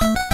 あ。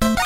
あ!